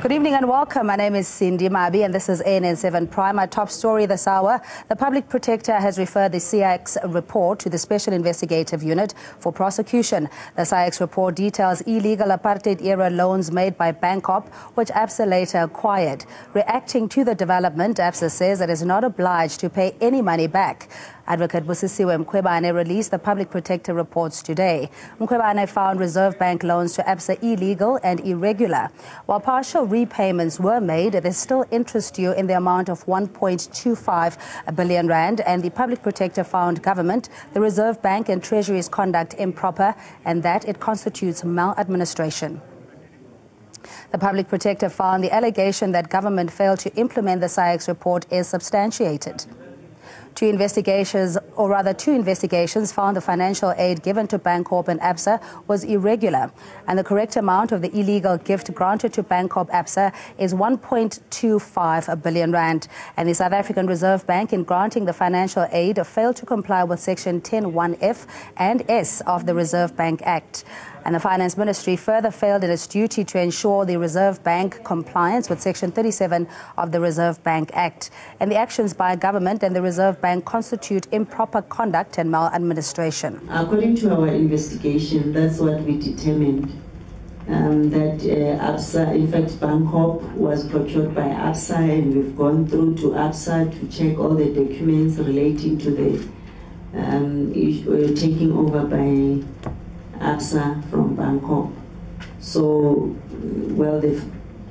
Good evening and welcome. My name is Cindy Mabi and this is ANN7 Prime. Our top story this hour. The Public Protector has referred the CIEX report to the Special Investigative Unit for prosecution. The CIEX report details illegal apartheid-era loans made by Bankorp, which ABSA later acquired. Reacting to the development, ABSA says it is not obliged to pay any money back. Advocate Busisiwe Mkhwebane released the Public Protector reports today. Mkhwebane found Reserve Bank loans to ABSA illegal and irregular. While partial repayments were made, there's still interest due in the amount of 1.25 billion rand, and the Public Protector found government, the Reserve Bank, and Treasury's conduct improper, and that it constitutes maladministration. The public protector found the allegation that government failed to implement the CIEX report is substantiated. Two investigations, or rather two investigations, found the financial aid given to Bankorp and ABSA was irregular, and the correct amount of the illegal gift granted to Bankorp ABSA is 1.25 billion rand. And the South African Reserve Bank, in granting the financial aid, failed to comply with Section 10.1f and S of the Reserve Bank Act. And the Finance Ministry further failed in its duty to ensure the Reserve Bank compliance with Section 37 of the Reserve Bank Act. And the actions by government and the Reserve Bank constitute improper conduct and maladministration. According to our investigation, that's what we determined. Um, that uh, ABSA, in fact, Bankorp was procured by ABSA, and we've gone through to ABSA to check all the documents relating to the um, uh, taking over by ABSA from Bankorp. So, well, the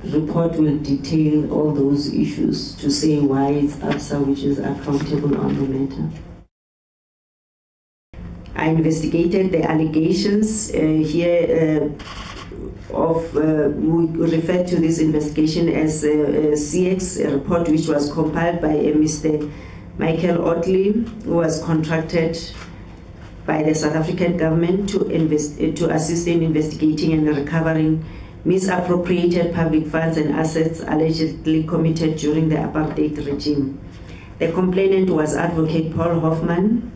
report will detail all those issues to say why it's ABSA which is accountable on the matter. I investigated the allegations uh, here uh, of, uh, we refer to this investigation as a, a CIEX a report which was compiled by a Mr. Michael Oatley, who was contracted by the South African government to, invest, to assist in investigating and recovering misappropriated public funds and assets allegedly committed during the apartheid regime. The complainant was Advocate Paul Hoffman,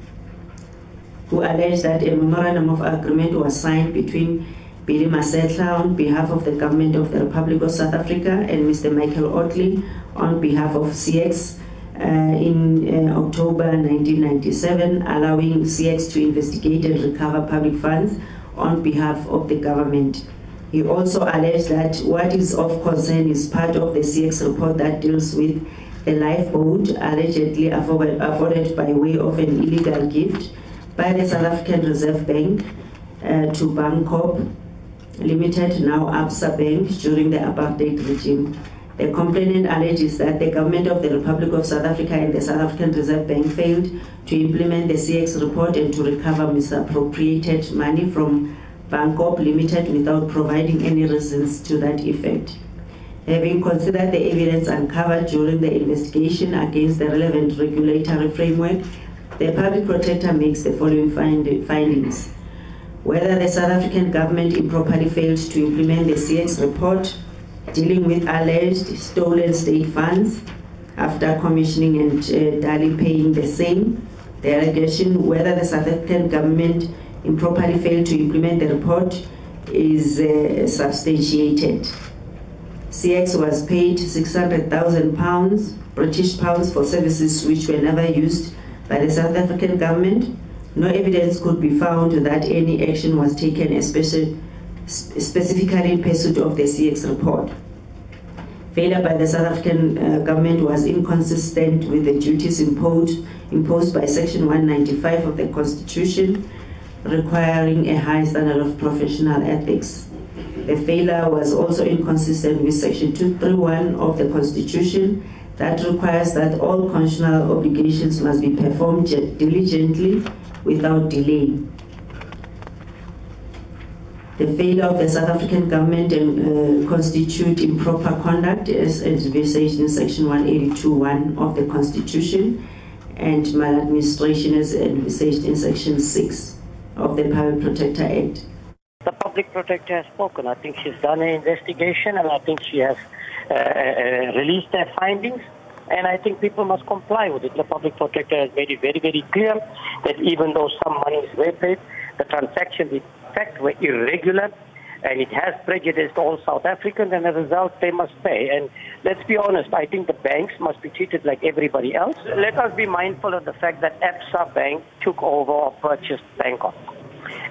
who alleged that a memorandum of agreement was signed between Billy Masetla on behalf of the government of the Republic of South Africa and Mr. Michael Oatley on behalf of uh, in uh, October 1997, allowing CIEX to investigate and recover public funds on behalf of the government. He also alleged that what is of concern is part of the CIEX report that deals with the lifeboat allegedly afforded, afforded by way of an illegal gift by the South African Reserve Bank uh, to Bankorp Limited, now ABSA Bank, during the apartheid regime. The complainant alleges that the government of the Republic of South Africa and the South African Reserve Bank failed to implement the CIEX report and to recover misappropriated money from Bankorp Limited without providing any reasons to that effect. Having considered the evidence uncovered during the investigation against the relevant regulatory framework, the public protector makes the following find findings. Whether the South African government improperly failed to implement the CIEX report, dealing with alleged stolen state funds after commissioning and uh, duly paying the same. The allegation whether the South African government improperly failed to implement the report is uh, substantiated. CIEX was paid 600,000 pounds, British pounds, for services which were never used by the South African government. No evidence could be found that any action was taken, especially specifically in pursuit of the CIEX report. Failure by the South African uh, government was inconsistent with the duties imposed, imposed by Section 195 of the Constitution, requiring a high standard of professional ethics. The failure was also inconsistent with Section 231 of the Constitution that requires that all constitutional obligations must be performed diligently without delay the failure of the South African government and uh, constitute improper conduct as envisaged in section 182.1 of the Constitution and maladministration as envisaged in section 6 of the Public Protector Act. The Public Protector has spoken. I think she's done an investigation and I think she has uh, uh, released her findings and I think people must comply with it. The Public Protector has made it very, very clear that even though some money is paid, the transactions fact were irregular. and it has prejudiced all South Africans, and as a result, they must pay. And let's be honest, I think the banks must be treated like everybody else. Let us be mindful of the fact that Absa Bank took over or purchased Bankorp.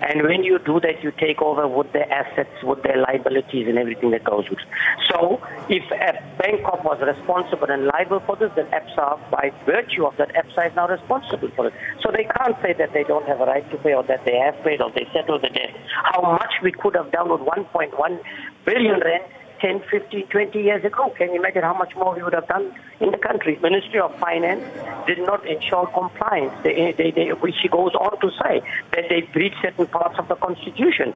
And when you do that, you take over with their assets, with their liabilities, and everything that goes with. So, if a Bankorp was responsible and liable for this, then ABSA, by virtue of that, ABSA is now responsible for it. So they can't say that they don't have a right to pay, or that they have paid, or they settled the debt. How much we could have done with 1.1 billion rand 10, 15, 20 years ago. Can you imagine how much more we would have done in the country? Ministry of Finance did not ensure compliance. They, they, they, which she goes on to say that they breached certain parts of the Constitution.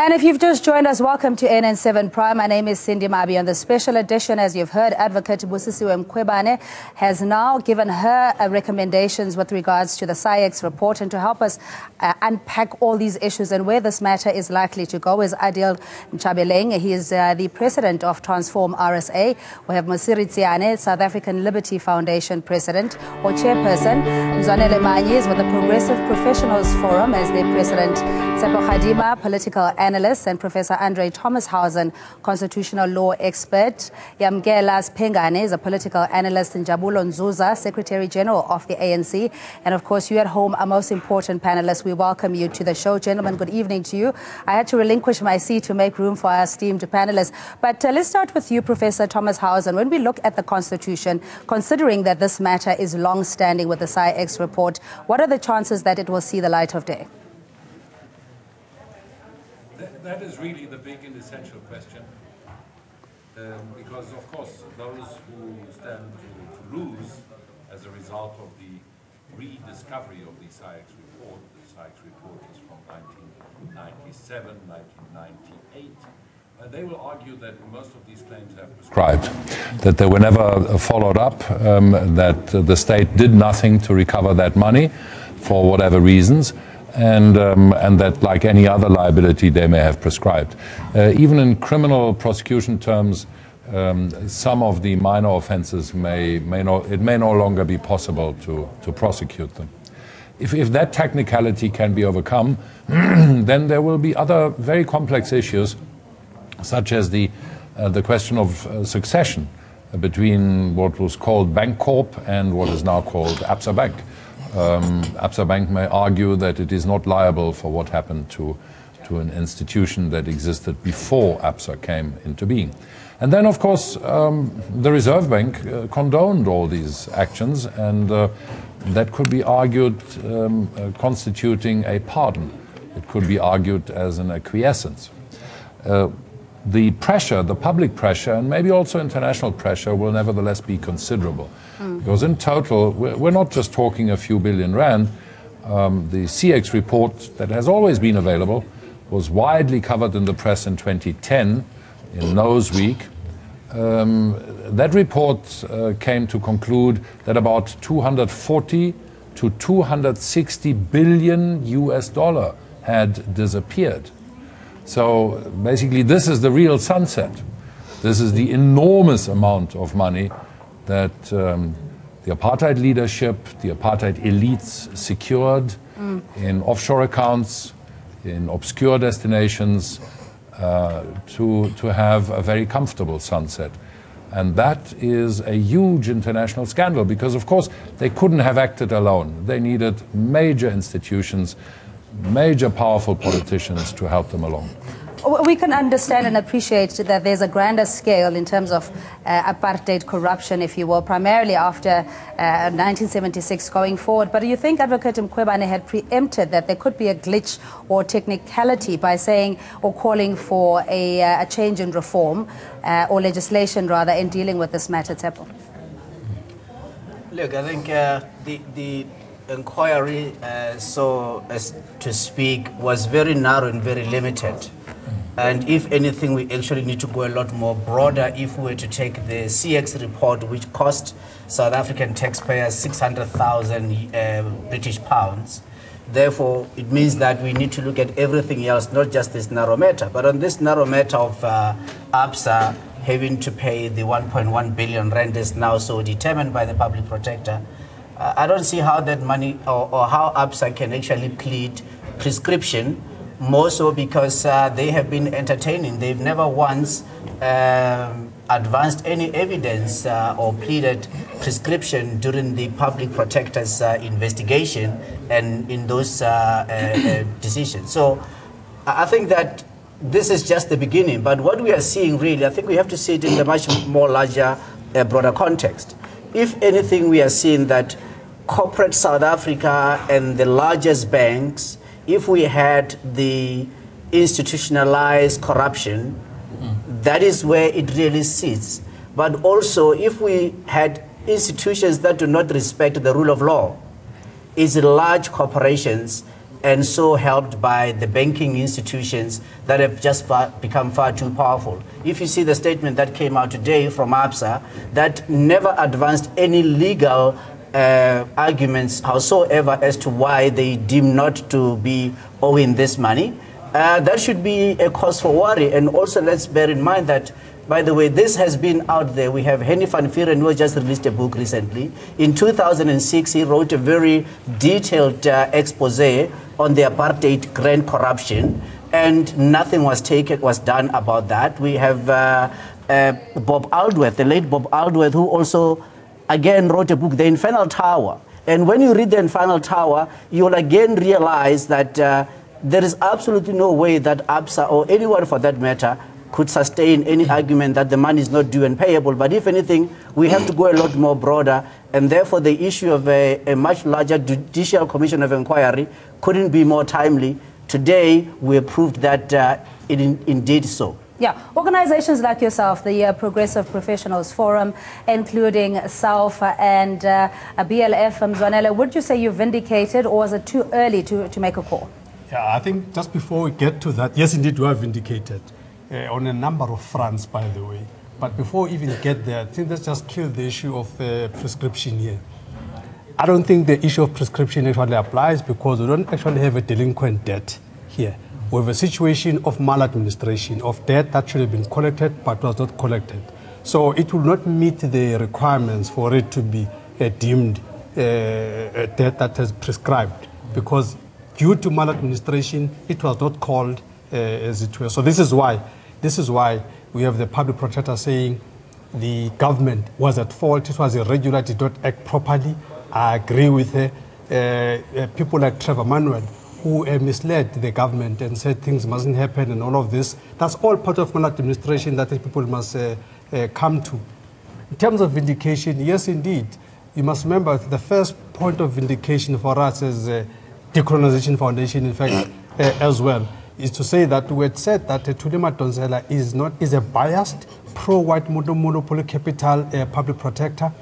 And if you've just joined us, welcome to ANN7 Prime. My name is Cindy Mabi. On the special edition, as you've heard, Advocate Busisiwe Mkhwebane has now given her uh, recommendations with regards to the CIEX report. And to help us uh, unpack all these issues and where this matter is likely to go is Adil Nchabeleng. He is uh, the president of Transform RSA. We have Mosiri Tsiane, South African Liberty Foundation president or chairperson. Mzwanele Manyi is with the Progressive Professionals Forum as their president. Tsepo Khadima, political analyst and Professor Andre Thomashausen, constitutional law expert. Yamkela Pengane is a political analyst and Njabulo Nzuza, Secretary General of the ANC. And of course, you at home, our most important panelists, we welcome you to the show. Gentlemen, good evening to you. I had to relinquish my seat to make room for our esteemed panelists. But uh, let's start with you, Professor Thomashausen. When we look at the Constitution, considering that this matter is long standing with the CIEX report, what are the chances that it will see the light of day? That is really the big and essential question. Um, because, of course, those who stand to, to, lose as a result of the rediscovery of the CIEX report, the CIEX report is from 1997, 1998, uh, they will argue that most of these claims have prescribed, that they were never uh, followed up, um, that the state did nothing to recover that money for whatever reasons and, um, and that, like any other liability, they may have prescribed. Uh, even in criminal prosecution terms, um, some of the minor offenses may, may no, it may no longer be possible to, to prosecute them. If, if that technicality can be overcome, then there will be other very complex issues, such as the, uh, the question of uh, succession between what was called Bankorp and what is now called Absa Bank. Um, Absa Bank may argue that it is not liable for what happened to, to an institution that existed before Absa came into being. And then, of course, um, the Reserve Bank uh, condoned all these actions, and uh, that could be argued um, uh, constituting a pardon. It could be argued as an acquiescence. Uh, the pressure, the public pressure, and maybe also international pressure, will nevertheless be considerable. Mm. Because in total, we're not just talking a few billion rand. Um, the CIEX report that has always been available was widely covered in the press in 2010 in Newsweek. Um, that report uh, came to conclude that about 240 to 260 billion US dollar had disappeared. So basically, this is the real sunset. This is the enormous amount of money that um, the apartheid leadership, the apartheid elites secured mm. in offshore accounts, in obscure destinations, uh, to, to have a very comfortable sunset. And that is a huge international scandal because, of course, they couldn't have acted alone. They needed major institutions, major powerful politicians to help them along. We can understand and appreciate that there's a grander scale in terms of uh, apartheid corruption, if you will, primarily after uh, 1976 going forward. But do you think Advocate Mkhwebane had preempted that there could be a glitch or technicality by saying or calling for a, uh, a change in reform uh, or legislation, rather, in dealing with this matter, Tsepo? Look, I think uh, the, the inquiry, uh, so as to speak, was very narrow and very limited. And if anything, we actually need to go a lot more broader if we were to take the CIEX report, which cost South African taxpayers 600,000 uh, British pounds. Therefore, it means that we need to look at everything else, not just this narrow matter. But on this narrow matter of uh, ABSA having to pay the 1.1 billion rand is now so determined by the public protector, uh, I don't see how that money or, or how ABSA can actually plead prescription more so because uh, they have been entertaining. They've never once um, advanced any evidence uh, or pleaded prescription during the public protector's uh, investigation and in those uh, uh, uh, decisions. So I think that this is just the beginning, but what we are seeing really, I think we have to see it in a much more larger, broader context. If anything, we are seeing that corporate South Africa and the largest banks, if we had the institutionalized corruption, that is where it really sits. But also, if we had institutions that do not respect the rule of law, it's large corporations and so helped by the banking institutions that have just far, become far too powerful. If you see the statement that came out today from ABSA, that never advanced any legal uh, arguments howsoever as to why they deem not to be owing this money, uh, that should be a cause for worry. And also, let's bear in mind that, by the way, this has been out there. We have Hennie van Vuuren, who just released a book recently. In 2006, he wrote a very detailed uh, expose on the apartheid grand corruption, and nothing was taken was done about that. We have uh, uh, Bob Aldworth, the late Bob Aldworth, who also again wrote a book, The Infernal Tower. And when you read The Infernal Tower, you'll again realize that uh, there is absolutely no way that ABSA or anyone for that matter could sustain any argument that the money is not due and payable. But if anything, we have to go a lot more broader, and therefore the issue of a, a much larger judicial commission of inquiry couldn't be more timely. Today, we have proved that uh, it in, indeed so. Yeah, organizations like yourself, the uh, Progressive Professionals Forum, including SALFA and uh, BLF, um, Mzwanele, would you say you're vindicated or is it too early to, to make a call? Yeah, I think just before we get to that, yes, indeed, we are vindicated uh, on a number of fronts, by the way. But before we even get there, I think let's just kill the issue of uh, prescription here. I don't think the issue of prescription actually applies because we don't actually have a delinquent debt here. We have a situation of maladministration, of debt that should have been collected but was not collected. So it will not meet the requirements for it to be uh, deemed uh, a debt that is prescribed because due to maladministration, it was not called uh, as it were. So this is why, this is why we have the public protector saying the government was at fault. It was irregular. It did not act properly. I agree with her. Uh, uh, people like Trevor Manuel, who uh, misled the government and said things mustn't happen and all of this. That's all part of maladministration that people must uh, uh, come to. In terms of vindication, yes, indeed. You must remember the first point of vindication for us is uh, Decolonization Foundation, in fact, uh, as well, is to say that we had said that uh, Thuli Madonsela is not is a biased pro-white monopoly capital uh, public protector,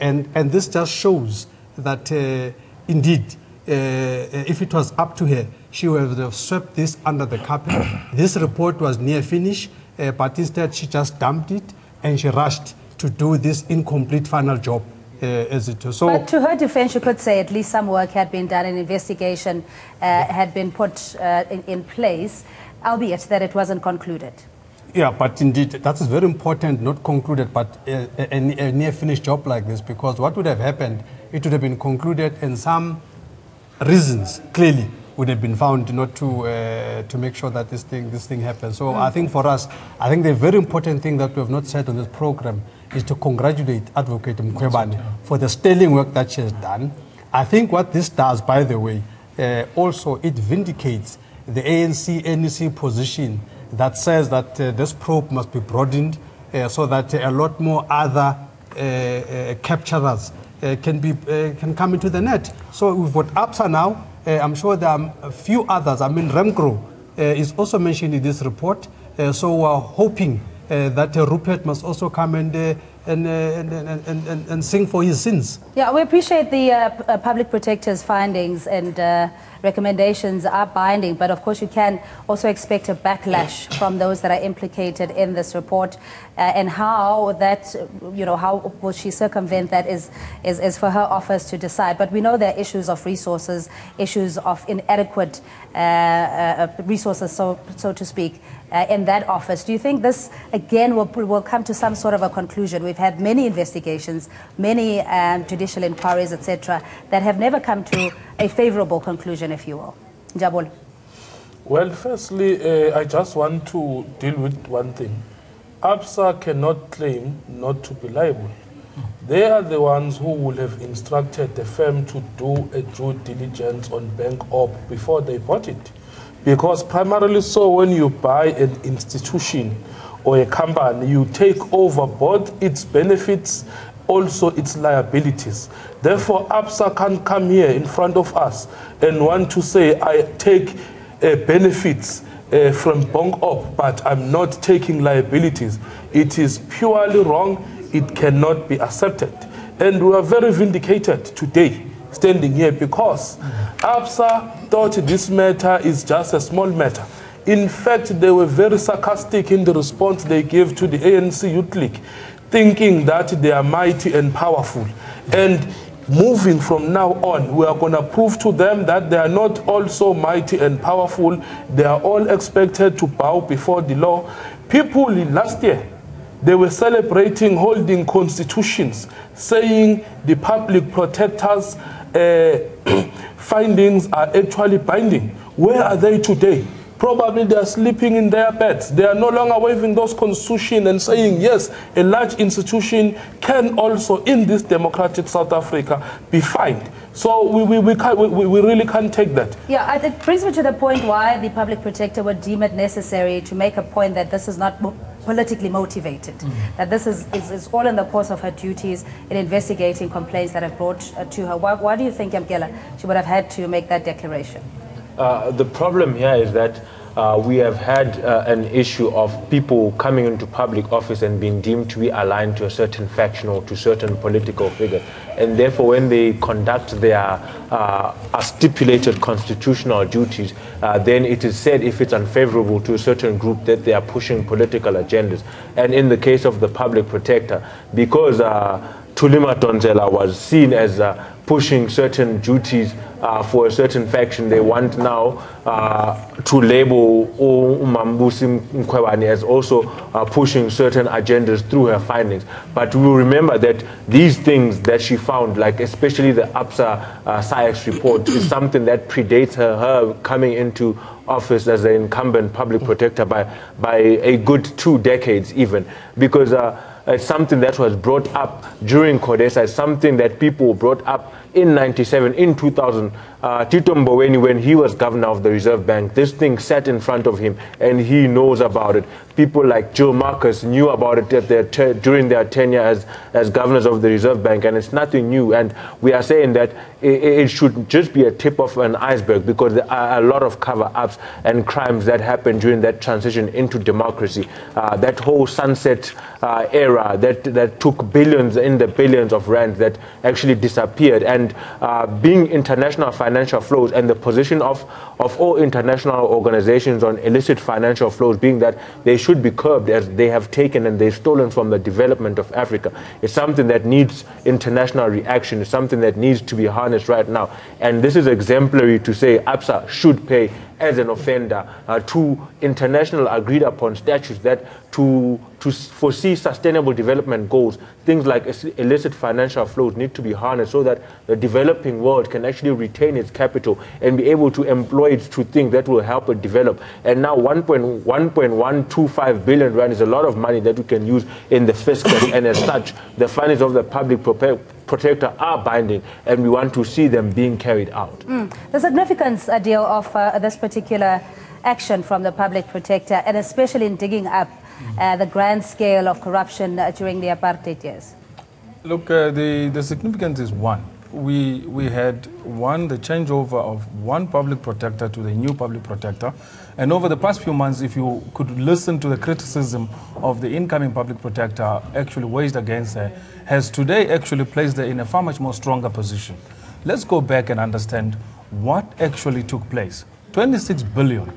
and and this just shows that uh, indeed, if it was up to her, she would have swept this under the carpet. this report was near finish, uh, but instead she just dumped it and she rushed to do this incomplete final job uh, as it was. So, But to her defense, you could say at least some work had been done, an investigation uh, had been put uh, in, in place, albeit that it wasn't concluded. Yeah, but indeed, that is very important, not concluded, but a, a, a near finished job like this, because what would have happened, it would have been concluded, and some reasons clearly would have been found not to uh, to make sure that this thing this thing happens. So I think for us, I think the very important thing that we have not said on this program is to congratulate Advocate Mkhwebane for the sterling work that she has done. I think what this does, by the way, uh, also it vindicates the ANC NEC position that says that uh, this probe must be broadened uh, so that a lot more other uh, uh, capturers can be uh, can come into the net. So we've got ABSA now. Uh, I'm sure there are a few others. I mean, Remgro uh, is also mentioned in this report. Uh, so we're hoping uh, that uh, Rupert must also come and, uh, and, uh, and, and, and, and, and sing for his sins. Yeah, we appreciate the uh, uh, public protector's findings and uh, recommendations are binding, but of course you can also expect a backlash from those that are implicated in this report, uh, and how that, you know, how will she circumvent that is, is, is for her office to decide. But we know there are issues of resources, issues of inadequate uh, uh, resources, so, so to speak, uh, in that office. Do you think this, again, will, will come to some sort of a conclusion? We've had many investigations, many um, judicial inquiries, etc., that have never come to a favorable conclusion, if you will. Jabul. Well, firstly, uh, I just want to deal with one thing. ABSA cannot claim not to be liable. They are the ones who will have instructed the firm to do a due diligence on Bank Op before they bought it. Because primarily so when you buy an institution or a company, you take over both its benefits, also its liabilities. Therefore, ABSA can't come here in front of us and want to say, I take uh, benefits uh, from Bankorp, but I'm not taking liabilities. It is purely wrong. It cannot be accepted. And we are very vindicated today standing here because ABSA thought this matter is just a small matter. In fact, they were very sarcastic in the response they gave to the ANC Youth League, thinking that they are mighty and powerful. And moving from now on, we are going to prove to them that they are not also mighty and powerful. They are all expected to bow before the law. People last year, they were celebrating holding constitutions, saying the public protectors' uh, findings are actually binding. Where are they today? Probably they are sleeping in their beds. They are no longer waving those constitutions and saying, yes, a large institution can also, in this democratic South Africa, be fined. So we, we, we, can't, we, we really can't take that. Yeah, it brings me to the point why the public protector would deem it necessary to make a point that this is not politically motivated, mm -hmm. that this is, is, is, all in the course of her duties in investigating complaints that have brought uh, to her. Why, why do you think, Yamkela, she would have had to make that declaration? Uh, the problem here is that uh, we have had uh, an issue of people coming into public office and being deemed to be aligned to a certain faction or to certain political figure. And therefore, when they conduct their uh, stipulated constitutional duties, uh, then it is said if it's unfavorable to a certain group that they are pushing political agendas. And in the case of the public protector, because uh, Thuli Madonsela was seen as pushing certain duties uh, for a certain faction, they want now uh, to label Umambusi Mkhwebane as also uh, pushing certain agendas through her findings. But we will remember that these things that she found, like especially the ABSA uh, report, is something that predates her, her coming into office as the incumbent public protector by, by a good two decades even. Because uh, it's something that was brought up during CODESA, it's something that people brought up in 97, in 2000, uh, Tito Mboweni, when he was governor of the Reserve Bank, this thing sat in front of him and he knows about it. People like Joe Marcus knew about it their during their tenure as, as governors of the Reserve Bank, and it's nothing new. And we are saying that it, it should just be a tip of an iceberg because there are a lot of cover ups and crimes that happened during that transition into democracy. Uh, that whole sunset uh, era that, that took billions in the billions of rand that actually disappeared. And and uh, being international financial flows and the position of, of all international organizations on illicit financial flows being that they should be curbed as they have taken and they've stolen from the development of Africa. It's something that needs international reaction. It's something that needs to be harnessed right now. And this is exemplary to say ABSA should pay as an offender uh, to international agreed upon statutes that to, to foresee sustainable development goals, things like illicit financial flows need to be harnessed so that the developing world can actually retain its capital and be able to employ it to things that will help it develop. And now 1.125 billion rand is a lot of money that we can use in the fiscal and as such, the finance of the public protector are binding and we want to see them being carried out. Mm. The significance, Adil, of uh, this particular action from the public protector and especially in digging up uh, the grand scale of corruption uh, during the apartheid years? Look, uh, the, the significance is one. We, we had one, the changeover of one public protector to the new public protector. And over the past few months, if you could listen to the criticism of the incoming public protector actually waged against her, has today actually placed her in a far much more stronger position. Let's go back and understand what actually took place. 26 billion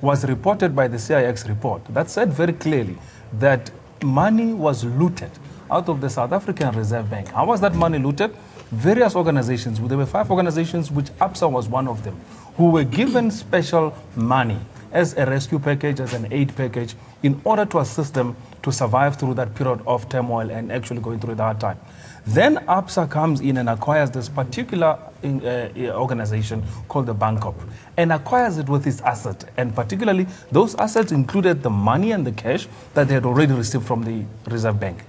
was reported by the CIEX report that said very clearly that money was looted out of the South African Reserve Bank. How was that money looted? Various organizations, there were five organizations, which ABSA was one of them, who were given special money as a rescue package, as an aid package, in order to assist them to survive through that period of turmoil and actually going through hard time. Then ABSA comes in and acquires this particular in, uh, organization called the Bankorp and acquires it with its asset. And particularly, those assets included the money and the cash that they had already received from the Reserve Bank.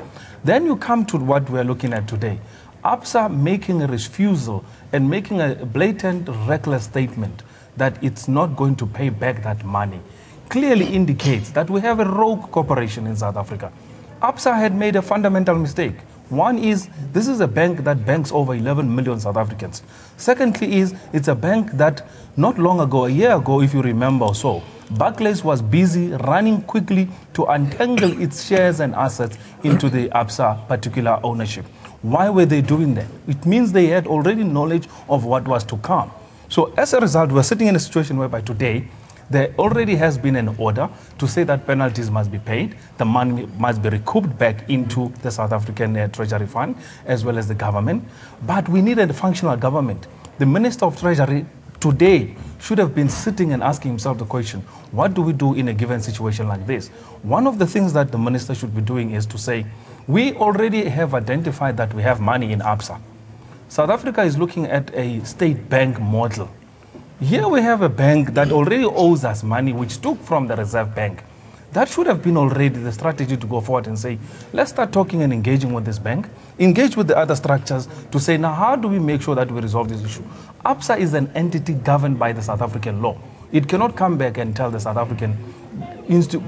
Then you come to what we're looking at today. ABSA making a refusal and making a blatant, reckless statement that it's not going to pay back that money clearly indicates that we have a rogue corporation in South Africa. ABSA had made a fundamental mistake. One is this is a bank that banks over 11 million South Africans. Secondly, is it's a bank that not long ago, a year ago, if you remember so, Barclays was busy running quickly to untangle its shares and assets into the ABSA particular ownership. Why were they doing that? It means they had already knowledge of what was to come. So as a result, we're sitting in a situation whereby today there already has been an order to say that penalties must be paid, the money must be recouped back into the South African uh, Treasury Fund as well as the government. But we need a functional government. The Minister of Treasury today should have been sitting and asking himself the question, what do we do in a given situation like this? One of the things that the minister should be doing is to say, we already have identified that we have money in ABSA. South Africa is looking at a state bank model here we have a bank that already owes us money, which took from the Reserve Bank. That should have been already the strategy to go forward and say, let's start talking and engaging with this bank, engage with the other structures to say, now how do we make sure that we resolve this issue? ABSA is an entity governed by the South African law. It cannot come back and tell the South African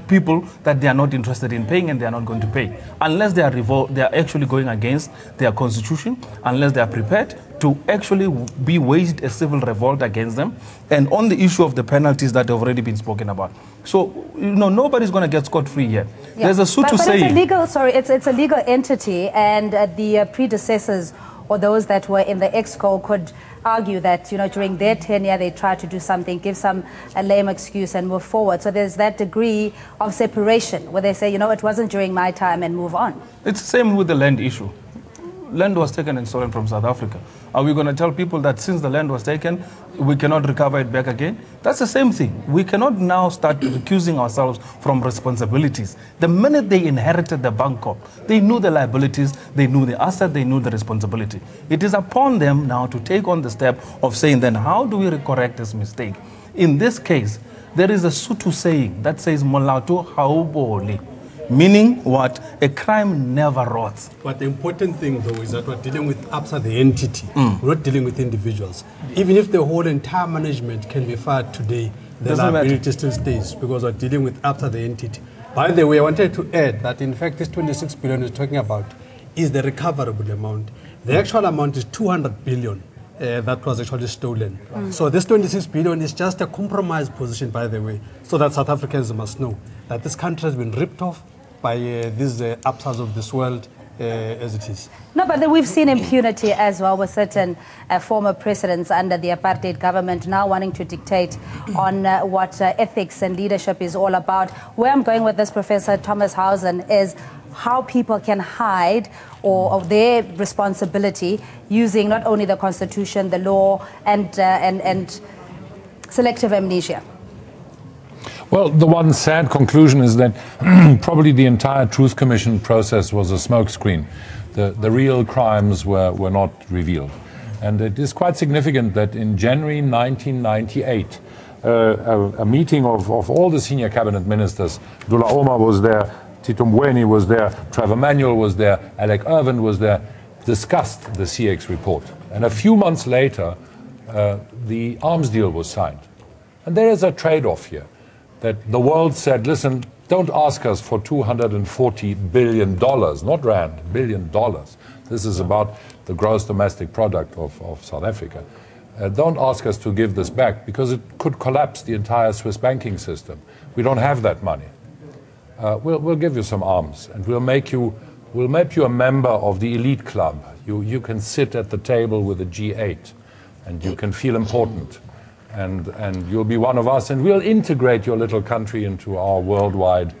people that they are not interested in paying and they are not going to pay. Unless they are revol- they are actually going against their constitution unless they are prepared to actually be waged a civil revolt against them and on the issue of the penalties that have already been spoken about. So you know nobody's going to get scot free here. Yeah. there's a suit but, to but say it's a legal sorry it's it's a legal entity and uh, the uh, predecessors or those that were in the exco could argue that you know during their tenure they tried to do something, give some a lame excuse and move forward. So there's that degree of separation where they say, you know, it wasn't during my time and move on. It's the same with the land issue. Land was taken and stolen from South Africa. Are we going to tell people that since the land was taken, we cannot recover it back again? That's the same thing. We cannot now start recusing ourselves from responsibilities. The minute they inherited the Bankorp, they knew the liabilities, they knew the asset, they knew the responsibility. It is upon them now to take on the step of saying, then how do we correct this mistake? In this case, there is a Sutu saying that says, Molato hauboli Meaning what? A crime never rots. But the important thing, though, is that we're dealing with ABSA, the entity. Mm. We're not dealing with individuals. Even if the whole entire management can be fired today, the Doesn't liability matter. still stays because we're dealing with ABSA, the entity. By the way, I wanted to add that, in fact, this 26 billion is talking about is the recoverable amount. The actual amount is 200 billion. Uh, that was actually stolen. Mm. So this 26 billion is just a compromised position, by the way, so that South Africans must know that this country has been ripped off by uh, these uh, of this world uh, as it is. No, but we've seen impunity as well with certain uh, former presidents under the apartheid government now wanting to dictate on uh, what uh, ethics and leadership is all about. Where I'm going with this, Professor Thomashausen, is how people can hide or of their responsibility using not only the constitution, the law, and, and, and selective amnesia. Well, the one sad conclusion is that probably the entire Truth Commission process was a smokescreen. The, the real crimes were, were not revealed. And it is quite significant that in January 1998, uh, a, a, meeting of, of all the senior cabinet ministers, Dullah Omar was there, Tito Mboweni was there, Trevor Manuel was there, Alec Erwin was there, discussed the CIEX report. And a few months later, uh, the arms deal was signed. And there is a trade off here that the world said, listen, don't ask us for $240 billion, not rand, billion dollars. This is about the gross domestic product of, of South Africa. Uh, don't ask us to give this back because it could collapse the entire Swiss banking system. We don't have that money. Uh, we'll, we'll give you some arms and we'll make you, we'll make you a member of the elite club. You, you can sit at the table with the G8 and you can feel important and, and you'll be one of us, and we'll integrate your little country into our worldwide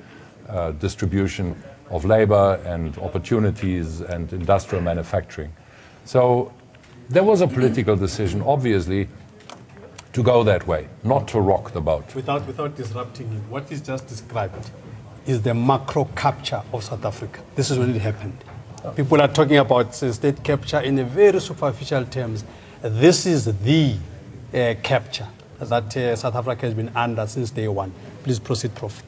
uh, distribution of labor and opportunities and industrial manufacturing. So there was a political decision, obviously, to go that way, not to rock the boat. Without, without disrupting you, what is just described is the macro capture of South Africa. This is what it happened. People are talking about state capture in a very superficial terms. This is the capture that uh, South Africa has been under since day one. Please proceed, Prof.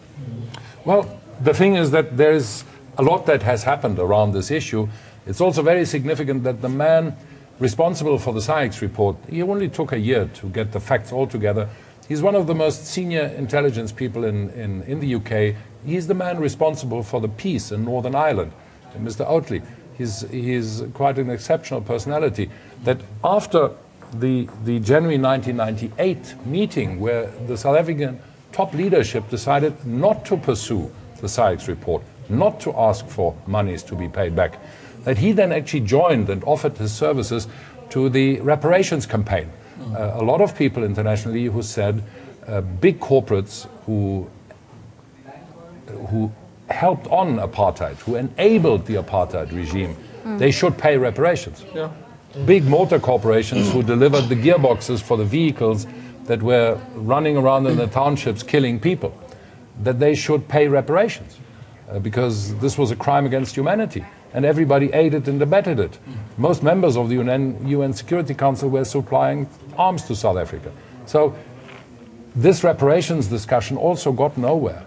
Well, the thing is that there is a lot that has happened around this issue. It's also very significant that the man responsible for the CIEX report, he only took a year to get the facts all together. He's one of the most senior intelligence people in, in, in the UK. He's the man responsible for the peace in Northern Ireland, Mr. Oatley. He's, he's quite an exceptional personality. That after the, the January 1998 meeting, where the South African top leadership decided not to pursue the CIEX report, not to ask for monies to be paid back, that he then actually joined and offered his services to the reparations campaign. Uh, a lot of people internationally who said uh, big corporates who, who helped on apartheid, who enabled the apartheid regime, they should pay reparations. Yeah. Big motor corporations who delivered the gearboxes for the vehicles that were running around in the townships killing people, that they should pay reparations uh, because this was a crime against humanity and everybody aided and abetted it. Most members of the UN, UN Security Council were supplying arms to South Africa. So this reparations discussion also got nowhere.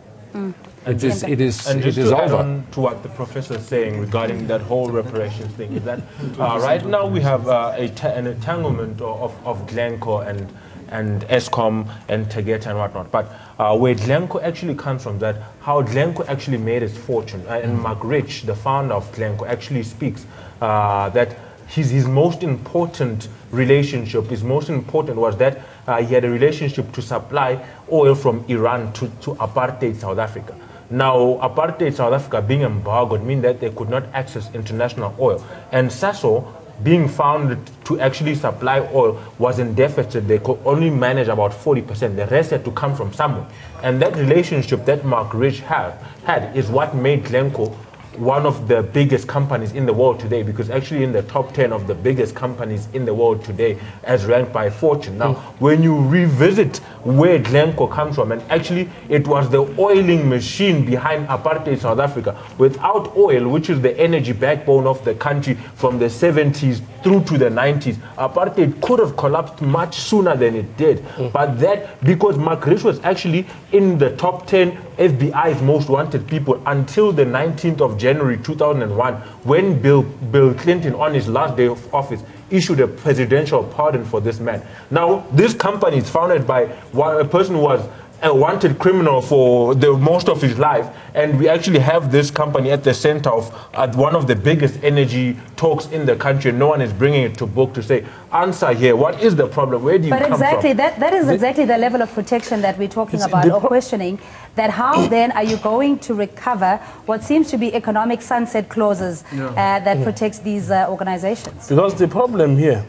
It is, it is, And just is to add over. on to what the professor is saying regarding that whole reparations thing, is that uh, right now we have uh, a ta- an entanglement of, of Glencore and and Eskom and Tegeta and whatnot. But uh, where Glencore actually comes from, that how Glencore actually made its fortune, uh, and Marc Rich, the founder of Glencore, actually speaks uh, that his, his most important relationship, his most important was that uh, he had a relationship to supply oil from Iran to, to apartheid South Africa. Now, apartheid South Africa being embargoed mean that they could not access international oil. And Sasol, being found to actually supply oil, was in deficit. They could only manage about 40%. The rest had to come from somewhere. And that relationship that Marc Rich had, had is what made Glencore one of the biggest companies in the world today because actually in the top 10 of the biggest companies in the world today as ranked by Fortune. Now, mm. when you revisit where Glencore comes from, and actually it was the oiling machine behind apartheid South Africa. Without oil, which is the energy backbone of the country from the 70s through to the 90s, apartheid could have collapsed much sooner than it did. Mm. But that, because Marc Rich was actually in the top 10 FBI's most wanted people until the 19th of January 2001, when Bill, Bill Clinton, on his last day of office, issued a presidential pardon for this man. Now, this company is founded by a person who was a wanted criminal for the most of his life, and we actually have this company at the center of at one of the biggest energy talks in the country. No one is bringing it to book to say, answer here. What is the problem? Where do you But come exactly, from? that, that is exactly the level of protection that we're talking about or questioning. That how then are you going to recover what seems to be economic sunset clauses uh, that protects these uh, organizations? Because the problem here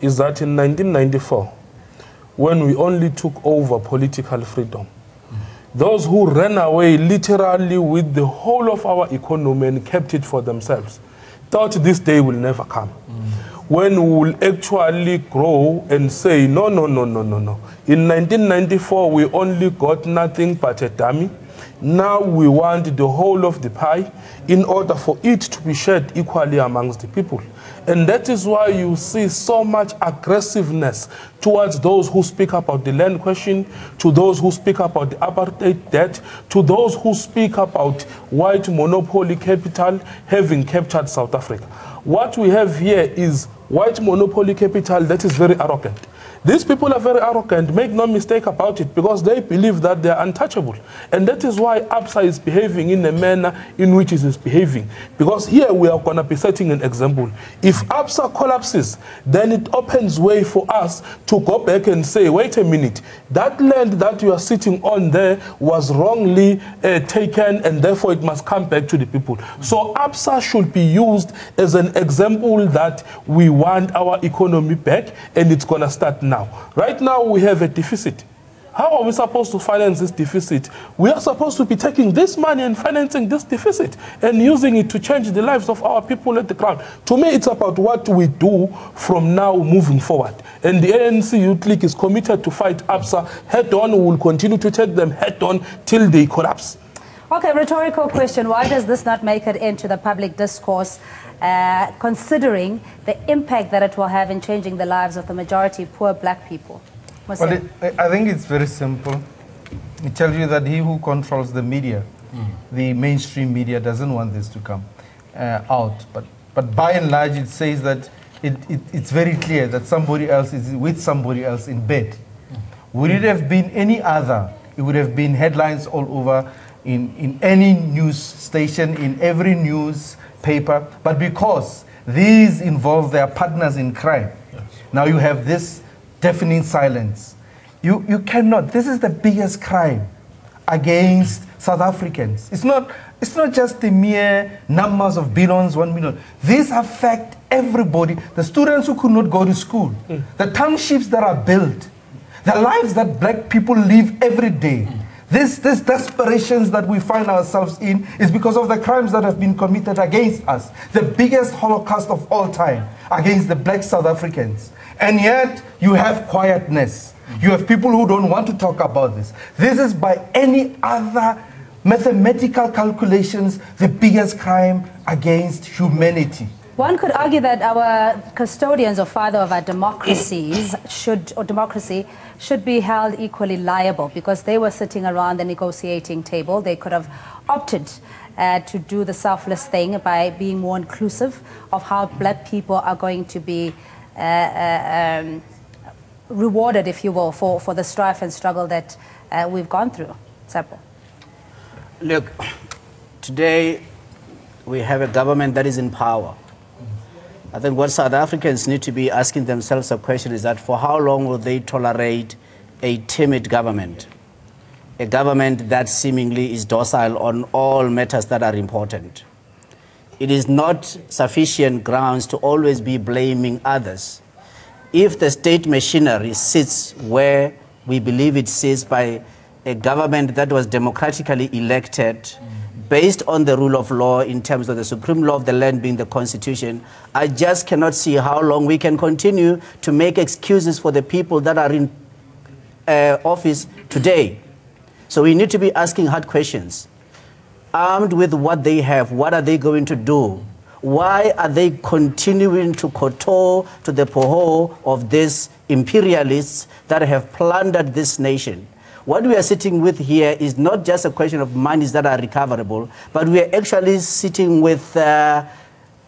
is that in 1994, when we only took over political freedom, those who ran away literally with the whole of our economy and kept it for themselves thought this day will never come. When we will actually grow and say, no, no, no, no, no, no. In 1994, we only got nothing but a dummy. Now we want the whole of the pie in order for it to be shared equally amongst the people. And that is why you see so much aggressiveness towards those who speak about the land question, to those who speak about the apartheid debt, to those who speak about white monopoly capital having captured South Africa. What we have here is white monopoly capital that is very arrogant. These people are very arrogant, make no mistake about it, because they believe that they are untouchable. And that is why ABSA is behaving in the manner in which it is behaving. Because here we are going to be setting an example. If ABSA collapses, then it opens way for us to go back and say, wait a minute, that land that you are sitting on there was wrongly uh, taken and therefore it must come back to the people. So ABSA should be used as an example that we want our economy back and it's going to start now. Right now we have a deficit. How are we supposed to finance this deficit? We are supposed to be taking this money and financing this deficit and using it to change the lives of our people at the ground. To me, it's about what we do from now moving forward. And the ANC Youth League is committed to fight ABSA head on. We will continue to take them head on till they collapse. Okay, rhetorical question. Why does this not make it into the public discourse, uh, considering the impact that it will have in changing the lives of the majority poor black people? Well, it, I think it's very simple. It tells you that he who controls the media, mm. the mainstream media, doesn't want this to come uh, out. But, but by and large, it says that it, it, it's very clear that somebody else is with somebody else in bed. Mm. Would it have been any other? It would have been headlines all over in, in any news station, in every newspaper. But because these involve their partners in crime, yes. now you have this deafening silence. You, you cannot, this is the biggest crime against South Africans. It's not, it's not just the mere numbers of billions, one million. These affect everybody. The students who could not go to school, mm. the townships that are built, the lives that black people live every day. Mm. This, this desperations that we find ourselves in is because of the crimes that have been committed against us. The biggest Holocaust of all time against the black South Africans. And yet, you have quietness. You have people who don't want to talk about this. This is by any other mathematical calculations the biggest crime against humanity. One could argue that our custodians or father of our democracies should, or democracy, should be held equally liable because they were sitting around the negotiating table. They could have opted uh, to do the selfless thing by being more inclusive of how black people are going to be uh, uh, um, rewarded, if you will, for, for the strife and struggle that uh, we've gone through. Simple. Look, today we have a government that is in power I think what South Africans need to be asking themselves a question is that for how long will they tolerate a timid government? A government that seemingly is docile on all matters that are important. It is not sufficient grounds to always be blaming others. If the state machinery sits where we believe it sits by a government that was democratically elected, mm based on the rule of law in terms of the supreme law of the land being the constitution, I just cannot see how long we can continue to make excuses for the people that are in uh, office today. So we need to be asking hard questions. Armed with what they have, what are they going to do? Why are they continuing to kowtow to the poho of these imperialists that have plundered this nation? What we are sitting with here is not just a question of monies that are recoverable, but we are actually sitting with uh,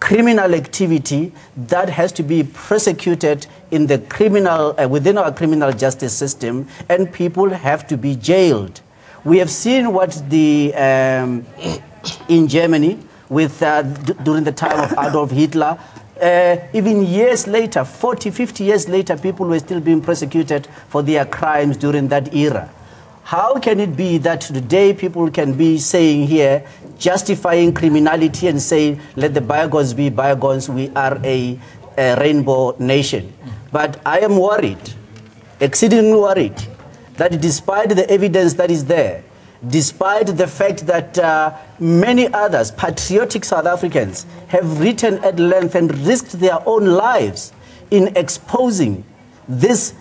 criminal activity that has to be prosecuted in the criminal, uh, within our criminal justice system, and people have to be jailed. We have seen what the, um, in Germany, with, uh, during the time of Adolf Hitler, uh, even years later, 40, 50 years later, people were still being prosecuted for their crimes during that era. How can it be that today people can be saying here, justifying criminality and saying, let the bygones be bygones, we are a, a rainbow nation? But I am worried, exceedingly worried, that despite the evidence that is there, despite the fact that uh, many others, patriotic South Africans, have written at length and risked their own lives in exposing this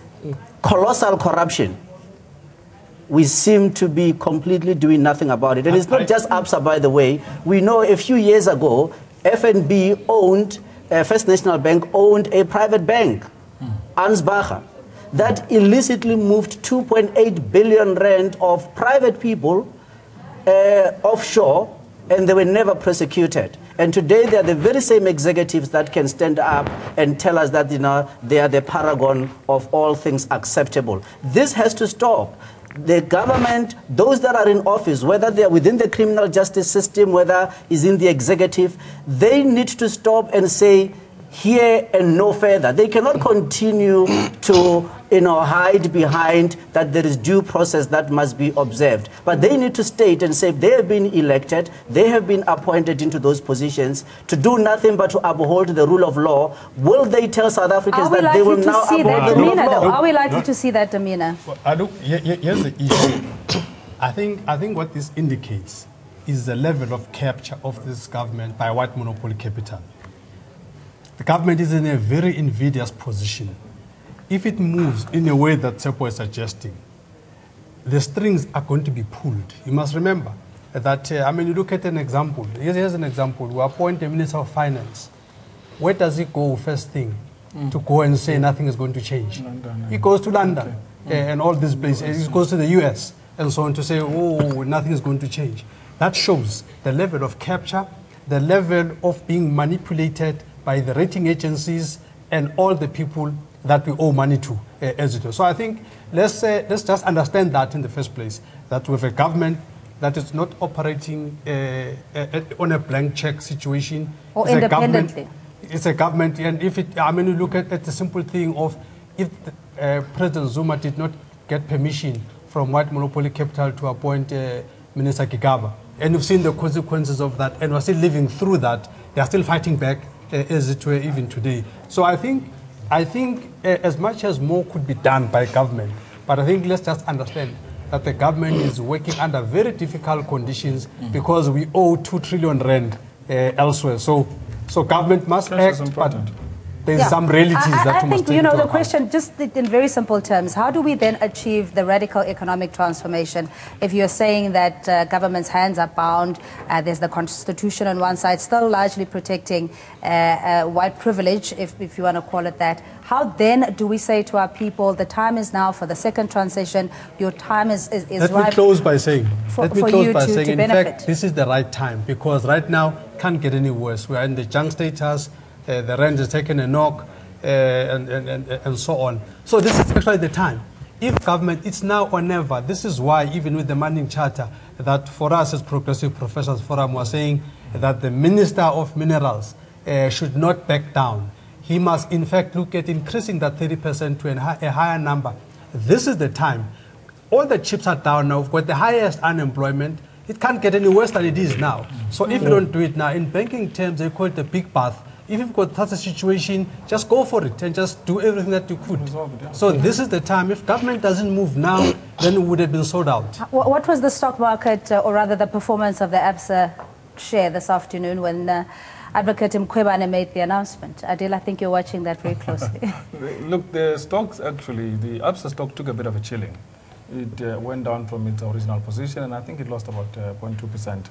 colossal corruption we seem to be completely doing nothing about it. And it's not just ABSA, by the way. We know a few years ago, FNB owned, uh, First National Bank owned a private bank, mm. Ansbacher, that illicitly moved 2.8 billion rand of private people uh, offshore, and they were never prosecuted. And today they are the very same executives that can stand up and tell us that you know, they are the paragon of all things acceptable. This has to stop the government, those that are in office, whether they are within the criminal justice system, whether is in the executive, they need to stop and say, here and no further. They cannot continue to you know, hide behind that there is due process that must be observed. But they need to state and say they have been elected, they have been appointed into those positions to do nothing but to uphold the rule of law. Will they tell South Africans that they will now uphold the rule of law? Are we likely to see that demeanor? Well, I do, here's the issue. I think, I think what this indicates is the level of capture of this government by white monopoly capital. The government is in a very invidious position if it moves in a way that Tsepo is suggesting, the strings are going to be pulled. You must remember, that, uh, I mean, you look at an example. Here's, here's an example. We appoint a Minister of Finance. Where does he go first thing? To go and say nothing is going to change. London, He goes to London uh, and all these places. He goes to the US and so on to say, oh, nothing is going to change. That shows the level of capture, the level of being manipulated by the rating agencies and all the people that we owe money to uh, as it is. So I think let's, uh, let's just understand that in the first place, that we have a government that is not operating uh, uh, on a blank check situation. Or It's a government- independently. it's a government, and if it, I mean, you look at, at the simple thing of if the, uh, President Zuma did not get permission from White Monopoly Capital to appoint uh, Minister Gigaba, and you've seen the consequences of that, and we're still living through that. They are still fighting back, as it were, even today. So I think, I think uh, as much as more could be done by government, but I think let's just understand that the government is working under very difficult conditions because we owe two trillion rand uh, elsewhere. So, so government must Cash act, but important. There's Yeah. some realities I, I, that I we must think you know the account. question, just in very simple terms, how do we then achieve the radical economic transformation? If you're saying that uh, government's hands are bound, uh, there's the constitution on one side, still largely protecting uh, uh, white privilege, if, if you want to call it that. How then do we say to our people, the time is now for the second transition? Your time is is, is Let ripe. me close by saying, for- let me for close you by to- saying, to in benefit. fact, this is the right time because right now can't get any worse. We are in the junk status, uh, the rand is taking a knock, uh, and, and, and, so on. So this is actually the time. If government, it's now or never. This is why, even with the Mining Charter, that for us as Progressive Professors Forum, we're saying that the Minister of Minerals uh, should not back down. He must, in fact, look at increasing that 30% to a higher number. This is the time. All the chips are down now. We've got the highest unemployment. It can't get any worse than it is now. So if you don't do it now, in banking terms, they call it the big bath. If you've got such a situation, just go for it and just do everything that you could. Resolve it, yeah. So this is the time. If government doesn't move now, then it would have been sold out. What was the stock market, uh, or rather the performance of the ABSA share this afternoon when uh, Advocate Mkhwebane made the announcement? Adil, I think you're watching that very closely. Look, the stocks actually, the ABSA stock took a bit of a chilling. It uh, went down from its original position, and I think it lost about uh, 0.2%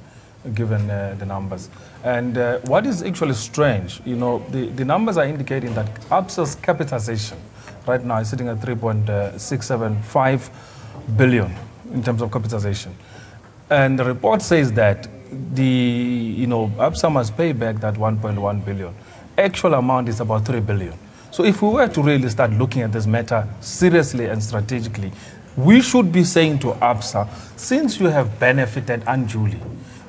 given uh, the numbers. And uh, what is actually strange, you know, the, the numbers are indicating that ABSA's capitalization right now is sitting at 3.675 billion in terms of capitalization. And the report says that the, you know, ABSA must pay back that 1.1 billion. Actual amount is about 3 billion. So if we were to really start looking at this matter seriously and strategically, we should be saying to ABSA, since you have benefited unduly,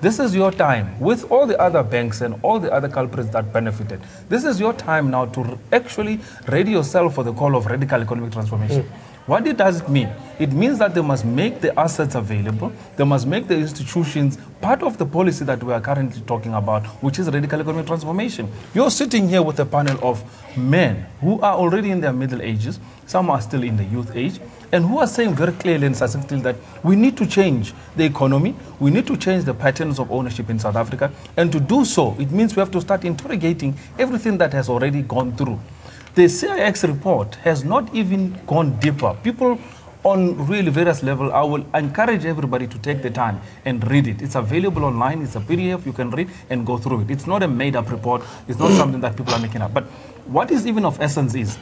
this is your time with all the other banks and all the other culprits that benefited. This is your time now to actually ready yourself for the call of radical economic transformation. Mm. What does it mean? It means that they must make the assets available, they must make the institutions part of the policy that we are currently talking about, which is radical economic transformation. You're sitting here with a panel of men who are already in their middle ages, some are still in the youth age, and who are saying very clearly and succinctly that we need to change the economy, we need to change the patterns of ownership in South Africa, and to do so, it means we have to start interrogating everything that has already gone through. The CIEX report has not even gone deeper. People on really various level, I will encourage everybody to take the time and read it. It's available online. It's a PDF. You can read and go through it. It's not a made-up report. It's not something that people are making up. But what is even of essence is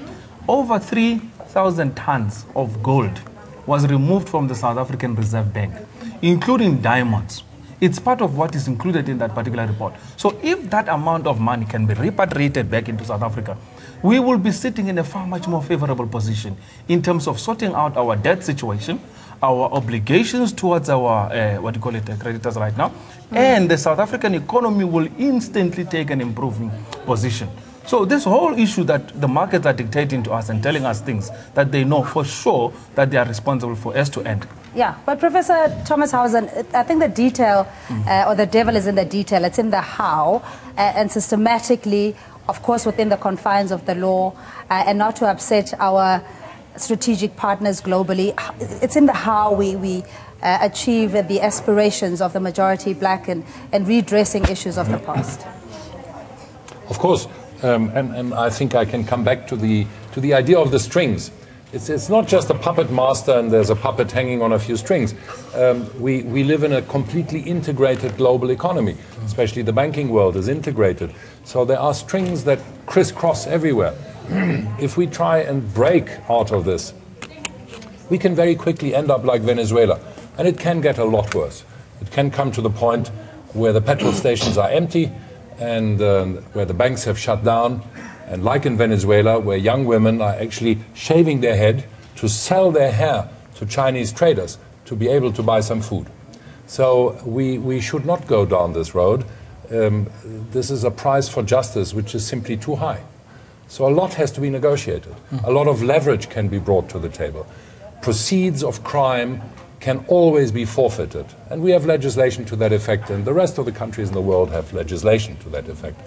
over 3,000 tons of gold was removed from the South African Reserve Bank, including diamonds. It's part of what is included in that particular report. So if that amount of money can be repatriated back into South Africa, we will be sitting in a far much more favorable position in terms of sorting out our debt situation, our obligations towards our, uh, what do you call it, uh, creditors right now, and the South African economy will instantly take an improving position. So this whole issue that the markets are dictating to us and telling us things that they know for sure that they are responsible for us to end. Yeah, but Professor Thomashausen, I think the detail uh, or the devil is in the detail. It's in the how uh, and systematically, of course, within the confines of the law uh, and not to upset our strategic partners globally. It's in the how we, we uh, achieve the aspirations of the majority black and, and redressing issues of the past. Of course, um, and, and I think I can come back to the, to the idea of the strings. It's, it's not just a puppet master and there's a puppet hanging on a few strings. Um, we, we live in a completely integrated global economy, especially the banking world is integrated. So there are strings that crisscross everywhere. if we try and break out of this, we can very quickly end up like Venezuela. And it can get a lot worse. It can come to the point where the petrol stations are empty and um, where the banks have shut down and like in Venezuela, where young women are actually shaving their head to sell their hair to Chinese traders to be able to buy some food. So we, we should not go down this road. Um, this is a price for justice which is simply too high. So a lot has to be negotiated. A lot of leverage can be brought to the table. Proceeds of crime can always be forfeited. And we have legislation to that effect, and the rest of the countries in the world have legislation to that effect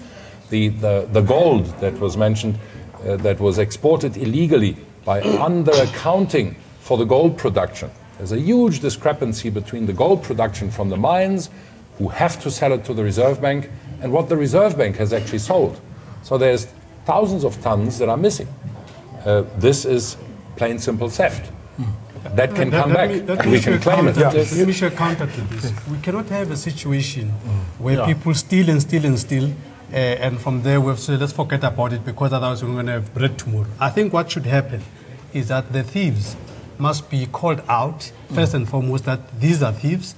the, the, the gold that was mentioned uh, that was exported illegally by underaccounting for the gold production. There's a huge discrepancy between the gold production from the mines, who have to sell it to the Reserve Bank, and what the Reserve Bank has actually sold. So there's thousands of tons that are missing. Uh, this is plain simple theft. That can come back, me, and we can claim it. Yeah. Let me share counter to this. We cannot have a situation where Yeah. people steal and steal and steal, uh, and from there we've said, let's forget about it because otherwise we're going to have bread tomorrow. I think what should happen is that the thieves must be called out, first and foremost, that these are thieves,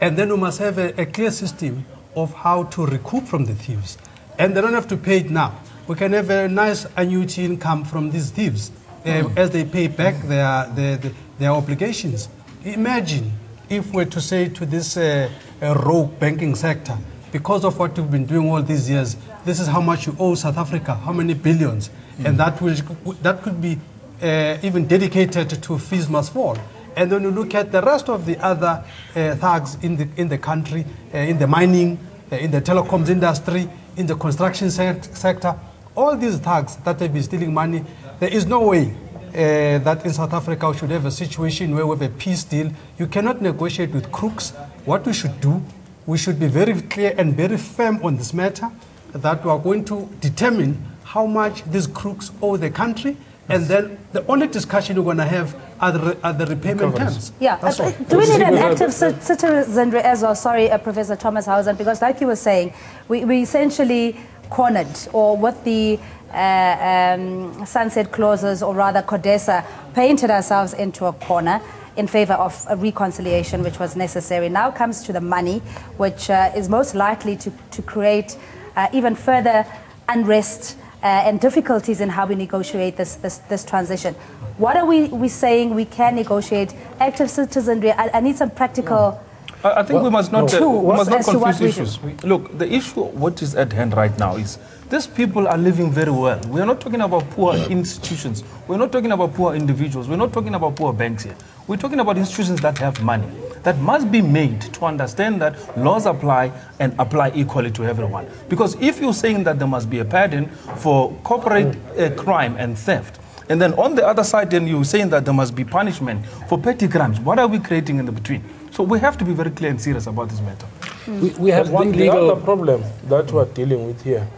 and then we must have a, a clear system of how to recoup from the thieves. And they don't have to pay it now. We can have a nice annuity income from these thieves uh, as they pay back their, their, their, their obligations. Imagine if we're to say to this uh, uh, rogue banking sector, because of what you've been doing all these years, this is how much you owe South Africa, how many billions, and that, will, that could be uh, even dedicated to fees must fall. And then you look at the rest of the other uh, thugs in the, in the country, uh, in the mining, uh, in the telecoms industry, in the construction sect- sector, all these thugs that have been stealing money, there is no way uh, that in South Africa we should have a situation where we have a peace deal. You cannot negotiate with crooks. What we should do, we should be very clear and very firm on this matter that we are going to determine how much these crooks owe the country, and then the only discussion we're going to have are the, are the repayment terms. Yeah, That's uh, all. do we need an uh, active citizenry as well? Sorry, uh, Professor Thomashausen, because like you were saying, we, we essentially cornered, or with the uh, um, sunset clauses, or rather CODESA, painted ourselves into a corner in favor of a reconciliation which was necessary. Now comes to the money, which uh, is most likely to, to create uh, even further unrest uh, and difficulties in how we negotiate this, this, this transition. What are we, we saying we can negotiate? Active citizenry, I, I need some practical. I, I think we must not, uh, no. we must not As to what confuse issues. Look, the issue what is at hand right now is these people are living very well. We are not talking about poor institutions. We're not talking about poor individuals. We're not talking about poor banks here. We're talking about institutions that have money that must be made to understand that laws apply and apply equally to everyone. Because if you're saying that there must be a pardon for corporate uh, crime and theft, and then on the other side, then you're saying that there must be punishment for petty crimes. What are we creating in the between? So we have to be very clear and serious about this matter. We, we have one the, legal. the other problem that we're dealing with here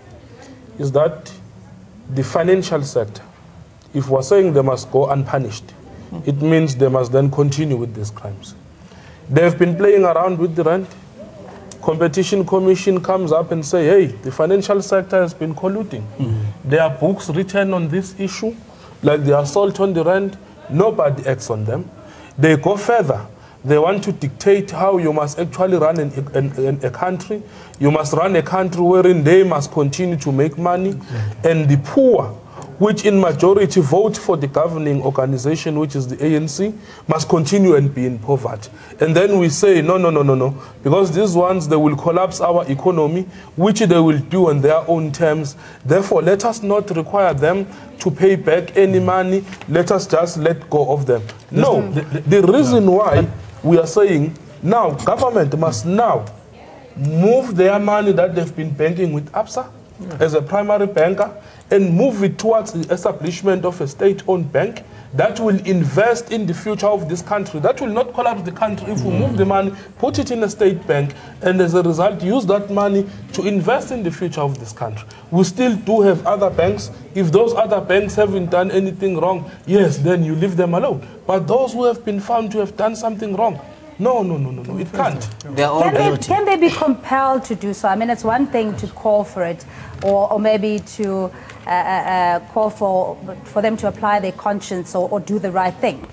is that the financial sector, if we're saying they must go unpunished, it means they must then continue with these crimes. They've been playing around with the rand. Competition Commission comes up and say, hey, the financial sector has been colluding. Mm-hmm. There are books written on this issue, like the assault on the rand. Nobody acts on them. They go further. They want to dictate how you must actually run an, an, an- a country. You must run a country wherein they must continue to make money, mm-hmm. and the poor, which in majority vote for the governing organization, which is the ANC, must continue and be in poverty. And then we say, no, no, no, no, no, because these ones, they will collapse our economy, which they will do on their own terms. Therefore, let us not require them to pay back any money. Let us just let go of them. No, the, the reason why we are saying now government must now move their money that they've been banking with As a primary banker and move it towards the establishment of a state-owned bank that will invest in the future of this country. That will not collapse the country if we mm. move the money, put it in a state bank, and as a result, use that money to invest in the future of this country. We still do have other banks. If those other banks haven't done anything wrong, yes, then you leave them alone. But those who have been found to have done something wrong, no, no, no, no, no, it can't. They're all Can they, can they be compelled to do so? I mean, it's one thing to call for it, or, or maybe to uh, uh, uh, call for, for them to apply their conscience or, or do the right thing.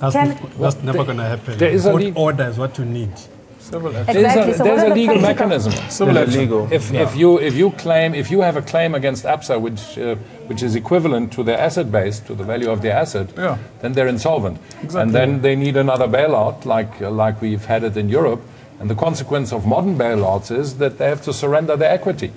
That's, Can- n- that's never going to happen. there is a Court legal- order is what you need. Civil action. There's a, So there's what a the legal mechanism. Civil There's a action. legal. If, if you if you claim if you have a claim against ABSA which uh, which is equivalent to their asset base to the value of their asset, Yeah. then they're insolvent, and then they need another bailout like uh, like we've had it in Europe. And the consequence of modern bailouts is that they have to surrender their equity,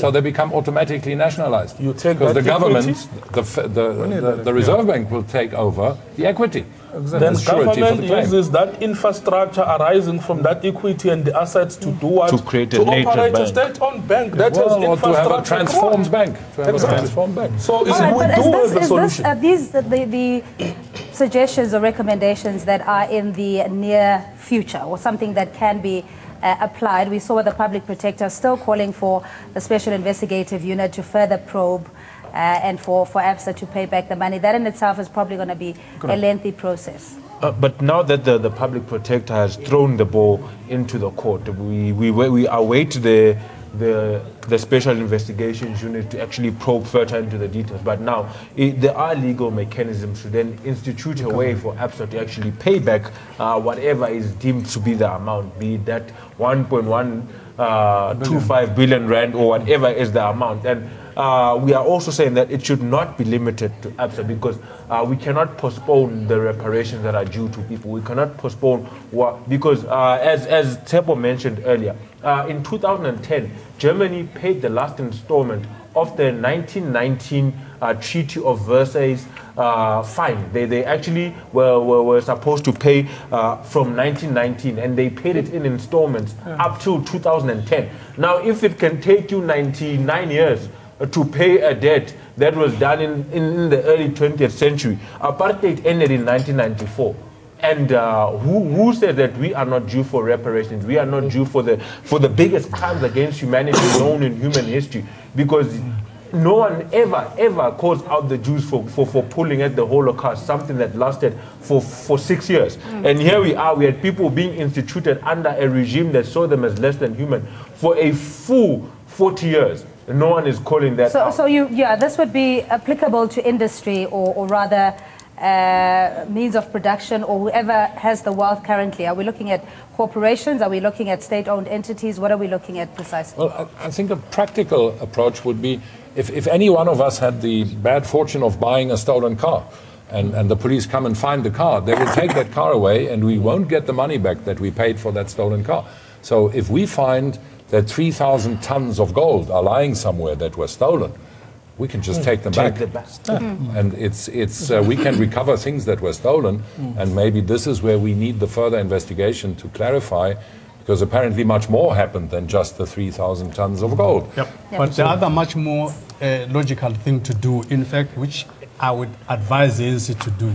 so they become automatically nationalized. You take because the government, the, the, the, the Reserve Bank will take over the equity. Then as surety the government claim. uses that infrastructure arising from that equity and the assets to do what? To create a to native operate a state-owned bank that well, has or to have a infrastructure. transformed bank. To have Exactly. a transformed bank. So is All right, we do is have this, a is solution. this, are these the, the, the suggestions or recommendations that are in the near future or something that can be uh, applied? We saw the public protector still calling for the special investigative unit to further probe and for, for ABSA to pay back the money. That in itself is probably going to be a lengthy process. Uh, but now that the, the public protector has thrown the ball into the court, we, we, we we await the, the, the special investigations unit to actually probe further into the details. But now it, there are legal mechanisms to then institute a way for ABSA to actually pay back uh, whatever is deemed to be the amount, be it that 1.1 uh, 25 billion rand or whatever is the amount. And uh, we are also saying that it should not be limited to ABSA because uh, we cannot postpone the reparations that are due to people. We cannot postpone what because uh, as as Tepo mentioned earlier, uh, in 2010, Germany paid the last installment of the 1919 uh, Treaty of Versailles uh, fine. They, they actually were, were, were supposed to pay uh, from 1919 and they paid it in installments up till 2010. Now, if it can take you 99 years to pay a debt that was done in, in, the early 20th century, apartheid ended in 1994. And uh, who, who said that we are not due for reparations? We are not due for the, for the biggest crimes against humanity known in human history. Because no one ever, ever calls out the Jews for, for, for pulling at the Holocaust, something that lasted for, for six years. And here we are, we had people being instituted under a regime that saw them as less than human for a full 40 years. No one is calling that So, out. so you, yeah, this would be applicable to industry or, or rather uh, means of production or whoever has the wealth currently. Are we looking at corporations? Are we looking at state-owned entities? What are we looking at precisely? Well, I, I think a practical approach would be if, if any one of us had the bad fortune of buying a stolen car and, and the police come and find the car, they will take that car away and we won't get the money back that we paid for that stolen car. So if we find that 3,000 tons of gold are lying somewhere that were stolen, we can just take them Take back. the best. And it's, it's, uh, we can recover things that were stolen, and maybe this is where we need the further investigation to clarify, because apparently much more happened than just the 3,000 tons of gold. Yep. But the other much more uh, logical thing to do, in fact, which I would advise the ANC to do,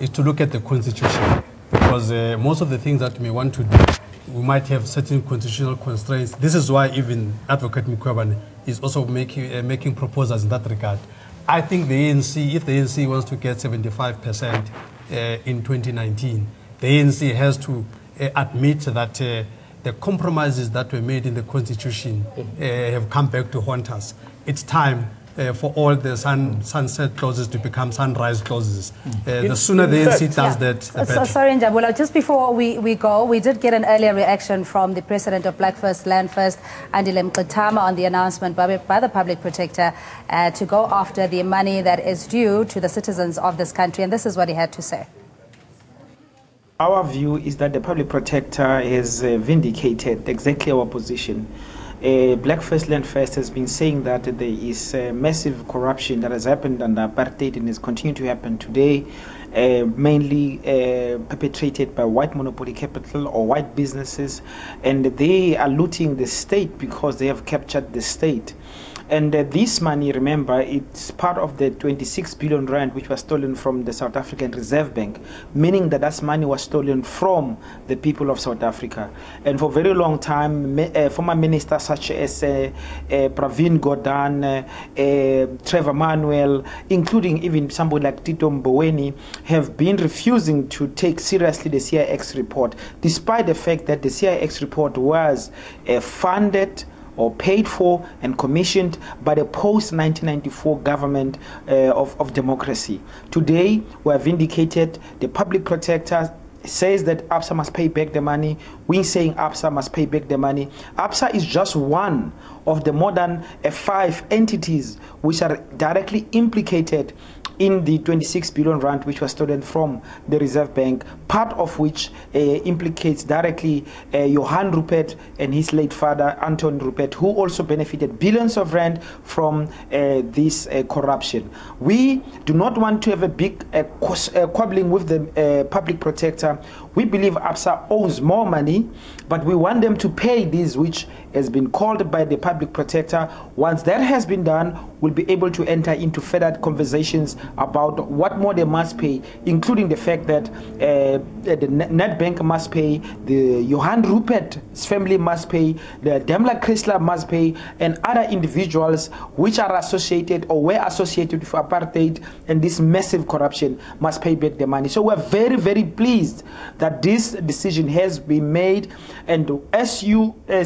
is to look at the constitution. Because uh, most of the things that we want to do, we might have certain constitutional constraints. This is why even Advocate Mkhwebane is also making, uh, making proposals in that regard. I think the ANC, if the ANC wants to get 75% uh, in 2019, the ANC has to uh, admit that uh, the compromises that were made in the constitution uh, have come back to haunt us. It's time uh, for all the sun, sunset clauses to become sunrise clauses. Uh, the sooner the in ANC does Yeah. that, the So- better. sorry, Njabulo, just before we, we go, we did get an earlier reaction from the president of Black First Land First, Andile Mngxitama, on the announcement by, by the public protector uh, to go after the money that is due to the citizens of this country. And this is what he had to say. Our view is that the public protector has uh, vindicated exactly our position. Uh, Black First Land First has been saying that there is uh, massive corruption that has happened under apartheid and is continuing to happen today, uh, mainly uh, perpetrated by white monopoly capital or white businesses, and they are looting the state because they have captured the state. And uh, this money, remember, it's part of the 26 billion rand which was stolen from the South African Reserve Bank, meaning that that money was stolen from the people of South Africa. And for a very long time, uh, former ministers such as uh, uh, Pravin Gordhan, uh, uh, Trevor Manuel, including even somebody like Tito Mboweni, have been refusing to take seriously the CIEX report, despite the fact that the CIEX report was funded or paid for and commissioned by the post 1994 government uh, of, of democracy. Today, we have vindicated the public protector says that ABSA must pay back the money. We're saying ABSA must pay back the money. ABSA is just one of the more than uh, five entities which are directly implicated in the 26 billion rand which was stolen from the Reserve Bank, part of which uh, implicates directly uh, Rupert and his late father Anton Rupert, who also benefited billions of rand from uh, this uh, corruption. We do not want to have a big uh, uh, quabbling with the public protector. We believe ABSA owes more money, but we want them to pay this which has been called by the public protector. Once that has been done, we'll be able to enter into further conversations about what more they must pay, including the fact that uh, the Nedbank must pay, the Johann Rupert's family must pay, the Daimler Chrysler must pay, and other individuals which are associated or were associated with apartheid and this massive corruption must pay back the money. So we're very, very pleased that this decision has been made. And as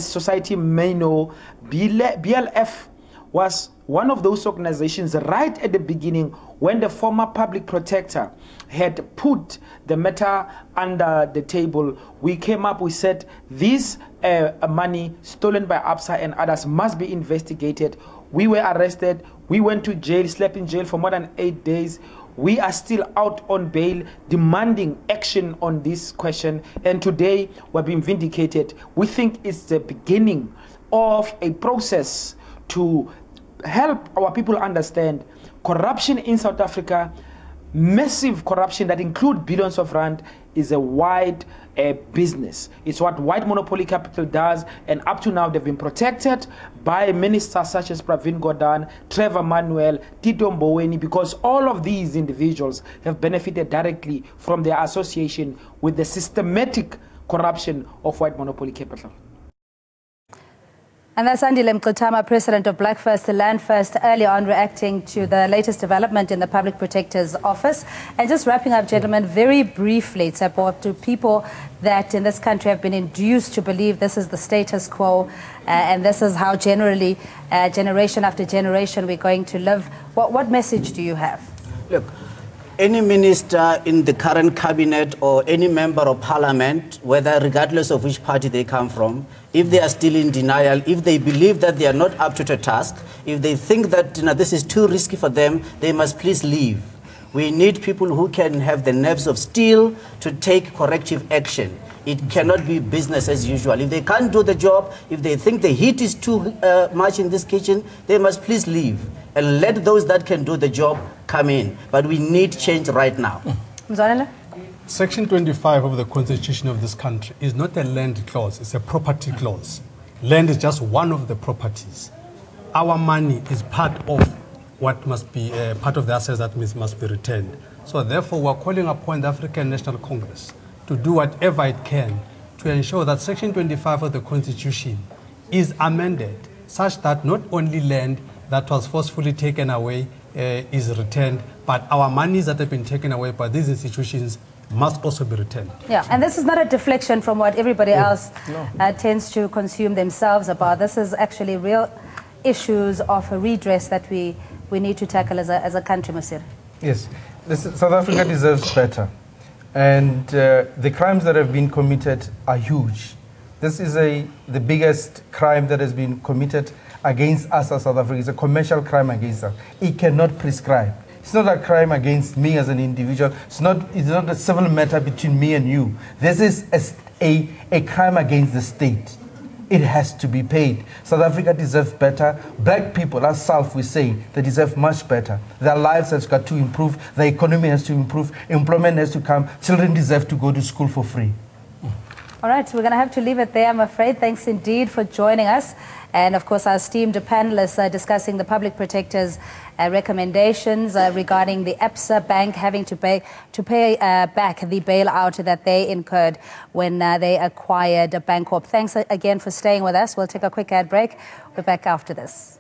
society may know, BLF was one of those organizations right at the beginning when the former public protector had put the matter under the table. We came up, we said this uh, money stolen by ABSA and others must be investigated. We were arrested, we went to jail, slept in jail for more than eight days. We are still out on bail demanding action on this question, and today we're being vindicated. We think it's the beginning of a process to help our people understand corruption in South Africa, massive corruption that include billions of rand, is a wide uh, business. It's what white monopoly capital does, and up to now they've been protected by ministers such as Pravin Gordhan, Trevor Manuel, Tito Mboweni, because all of these individuals have benefited directly from their association with the systematic corruption of white monopoly capital. And that's Andile Mngxitama, President of Black First, Land First, earlier on reacting to the latest development in the Public Protector's office. And just wrapping up, gentlemen, very briefly, it's about to people that in this country have been induced to believe this is the status quo uh, and this is how generally, uh, generation after generation, we're going to live. What, what message do you have? Look, any minister in the current cabinet or any member of parliament, whether regardless of which party they come from, if they are still in denial, if they believe that they are not up to the task, if they think that you know, this is too risky for them, they must please leave. We need people who can have the nerves of steel to take corrective action. It cannot be business as usual. If they can't do the job, if they think the heat is too uh, much in this kitchen, they must please leave and let those that can do the job come in. But we need change right now. Section 25 of the Constitution of this country is not a land clause, it's a property clause. Land is just one of the properties. Our money is part of what must be uh, part of the assets that must be returned. So therefore, we're calling upon the African National Congress to do whatever it can to ensure that Section 25 of the Constitution is amended such that not only land that was forcefully taken away uh, is returned, but our monies that have been taken away by these institutions must also be returned. Yeah, and this is not a deflection from what everybody else no. uh, tends to consume themselves about. This is actually real issues of a redress that we, we need to tackle as a, as a country, Mosir. Yes, this, South Africa deserves better. And uh, the crimes that have been committed are huge. This is a, the biggest crime that has been committed against us as South Africa. It's a commercial crime against us. It cannot prescribe. It's not a crime against me as an individual. It's not, it's not a civil matter between me and you. This is a, a, a crime against the state. It has to be paid. South Africa deserves better. Black people, as South we say, they deserve much better. Their lives have got to improve. The economy has to improve. Employment has to come. Children deserve to go to school for free. All right, we're going to have to leave it there, I'm afraid. Thanks indeed for joining us. And of course, our esteemed panelists are discussing the public protector's uh, recommendations uh, regarding the Absa Bank having to pay, to pay uh, back the bailout that they incurred when uh, they acquired Bankorp. Thanks again for staying with us. We'll take a quick ad break. We're back after this.